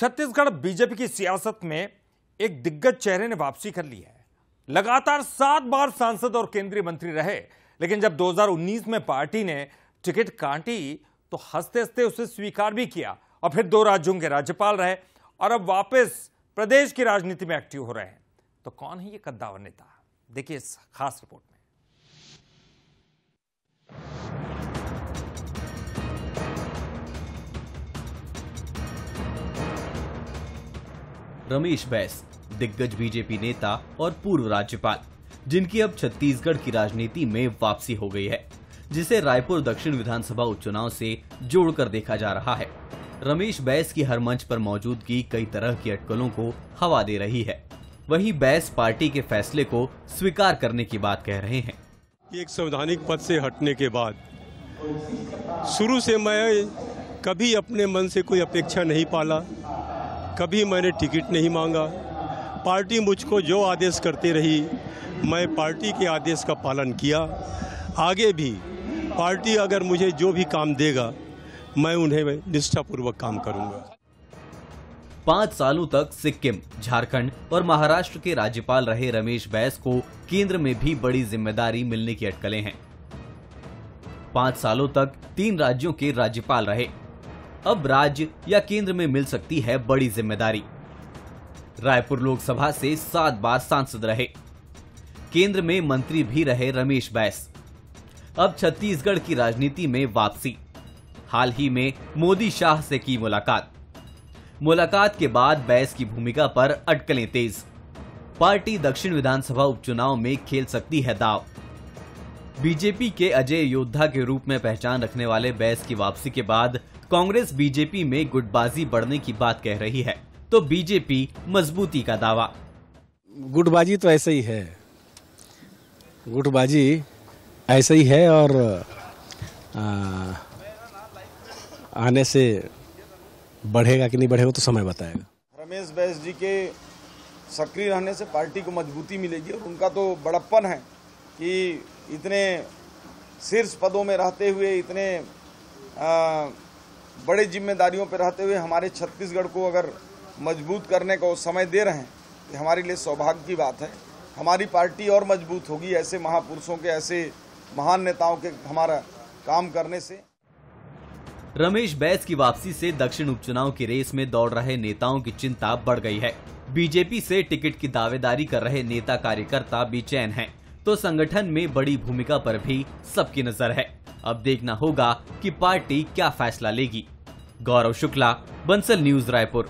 Chhattisgarh BJP की सियासत में एक दिग्गज चेहरे ने वापसी कर ली है। लगातार सात बार सांसद और केंद्रीय मंत्री रहे, लेकिन जब 2019 में पार्टी ने टिकट काटी तो हँसते हँसते उसे स्वीकार भी किया और फिर दो राज्यों के राज्यपाल रहे और अब वापस प्रदेश की राजनीति में एक्टिव हो रहे हैं। तो कौन है ये कद्दावर नेता? देखिए इस खास रिपोर्ट में। रमेश बैस, दिग्गज बीजेपी नेता और पूर्व राज्यपाल, जिनकी अब छत्तीसगढ़ की राजनीति में वापसी हो गई है, जिसे रायपुर दक्षिण विधानसभा उपचुनाव से जोड़कर देखा जा रहा है। रमेश बैस की हर मंच पर मौजूदगी कई तरह की अटकलों को हवा दे रही है। वहीं बैस पार्टी के फैसले को स्वीकार करने की बात कह रहे हैं। एक संवैधानिक पद से हटने के बाद, शुरू से मैं कभी अपने मन से कोई अपेक्षा नहीं पाला। कभी मैंने टिकट नहीं मांगा। पार्टी मुझको जो आदेश करती रही, मैं पार्टी के आदेश का पालन किया। आगे भी पार्टी अगर मुझे जो भी काम देगा, मैं उन्हें निष्ठापूर्वक काम करूँगा। पाँच सालों तक सिक्किम, झारखंड और महाराष्ट्र के राज्यपाल रहे रमेश बैस को केंद्र में भी बड़ी ज़िम्मेदारी मिलने की अटकलें हैं। पाँच सालों तक तीन राज्यों के राज्यपाल रहे। अब राज्य या केंद्र में मिल सकती है बड़ी ज़िम्मेदारी। रायपुर लोकसभा से सात बार सांसद रहे। केंद्र में मंत्री भी रहे रमेश बैस। अब छत्तीसगढ़ की राजनीति में वापसी। हाल ही में मोदी शाह से की मुलाकात। मुलाकात के बाद बैस की भूमिका पर अटकलें तेज। पार्टी दक्षिण विधानसभा उपचुनाव में खेल सकती है दाव। बीजेपी के अजय योद्धा के रूप में पहचान रखने वाले बैस की वापसी के बाद कांग्रेस बीजेपी में गुटबाजी बढ़ने की बात कह रही है तो बीजेपी मजबूती का दावा। गुटबाजी तो ऐसे ही है। गुटबाजी ऐसे ही है और आ, आने से बढ़ेगा कि नहीं बढ़ेगा तो समय बताएगा। रमेश बैस जी के सक्रिय रहने से पार्टी को मजबूती मिलेगी और उनका तो बड़प्पन है कि इतने शीर्ष पदों में रहते हुए इतने आ, बड़े जिम्मेदारियों पर रहते हुए हमारे छत्तीसगढ़ को अगर मज़बूत करने का समय दे रहे हैं ये हमारे लिए सौभाग्य की बात है। हमारी पार्टी और मज़बूत होगी ऐसे महापुरुषों के ऐसे महान नेताओं के हमारा काम करने से। रमेश बैस की वापसी से दक्षिण उपचुनाव की रेस में दौड़ रहे नेताओं की चिंता बढ़ गई है। बीजेपी से टिकट की दावेदारी कर रहे नेता कार्यकर्ता बेचैन हैं, तो संगठन में बड़ी भूमिका पर भी सबकी नज़र है। अब देखना होगा कि पार्टी क्या फैसला लेगी। गौरव शुक्ला बंसल न्यूज़ रायपुर।